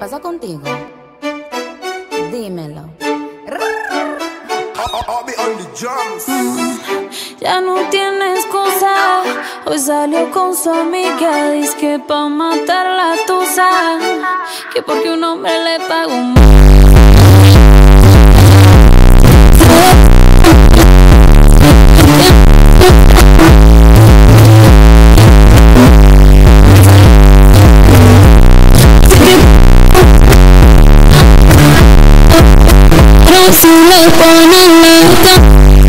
pasa contigo? Dímelo. Ya no tiene excusa. Hoy salió con su amiga. Dice que pa' matar la tusa. Que porque un hombre le pagó un. sulo con el mar.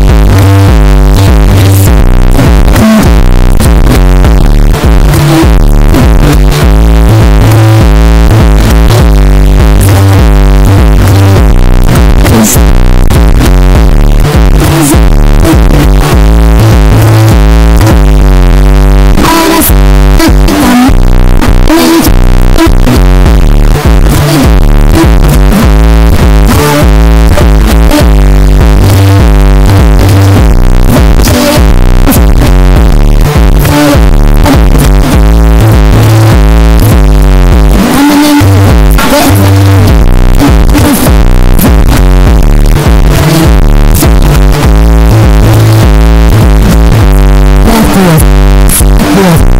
Ya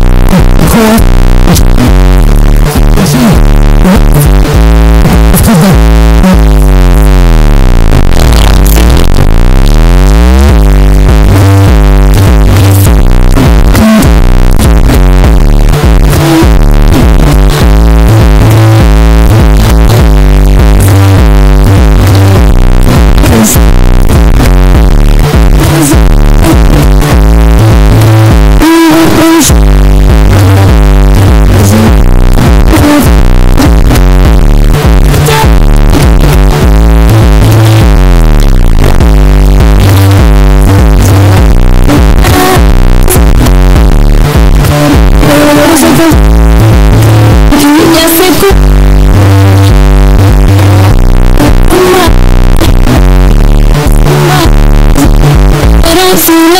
cause